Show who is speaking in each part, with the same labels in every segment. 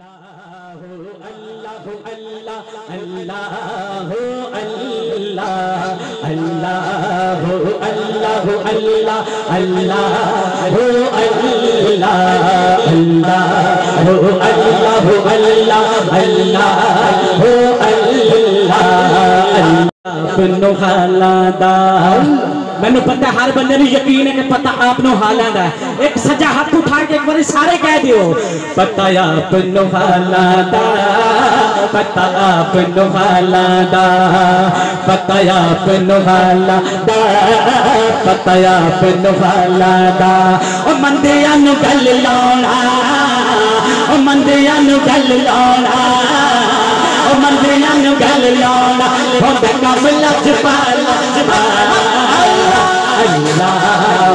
Speaker 1: اللہ اللہ اللہ اللہ اللہ اللہ اللہ اللہ اللہ اللہ اللہ من ہر بندے بھی یقین ہے پتا آپ کے سارے کہہ دتا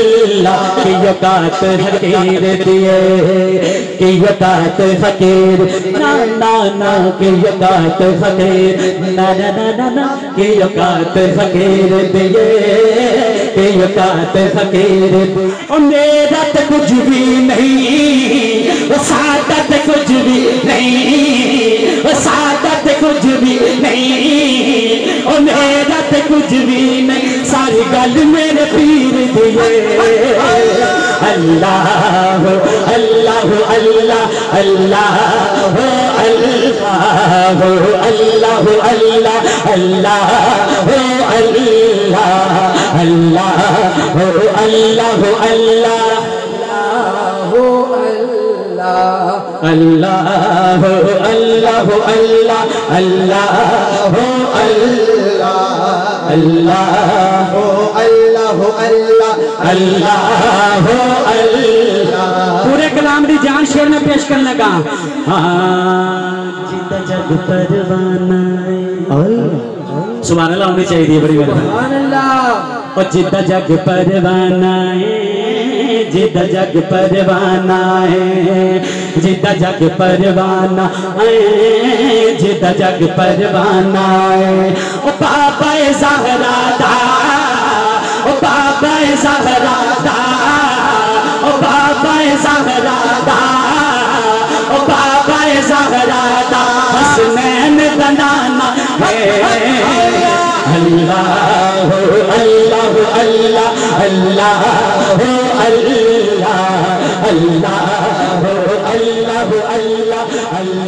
Speaker 1: اللہ کچھ بھی نہیں سادت کچھ بھی نہیں وسادت کچھ بھی نہیں میرا کچھ بھی نہیں۔ ساری گل میرے پیر دیے اللہ اللہ اللہ اللہ اللہ اللہ اللہ اللہ اللہ اللہ اللہ پورے کلام دی جان شیر میں پیش کرنے کا۔ ہاں جیتا پروانا سبحان اللہ ہونے چاہیے بڑی بڑی سبحان اللہ۔ اور جگ پروانا جیتا جگ پروانہ ہے جیتا جگ پروانہ ہے جیتا جگ پروانہ ہے۔ او بابا زہرا دا، او بابا زہرا دا، او بابا زہرا دا، او بابا زہرا دا۔ حسنین بنانا ہے۔ اللہ اللہ اللہ اللہ۔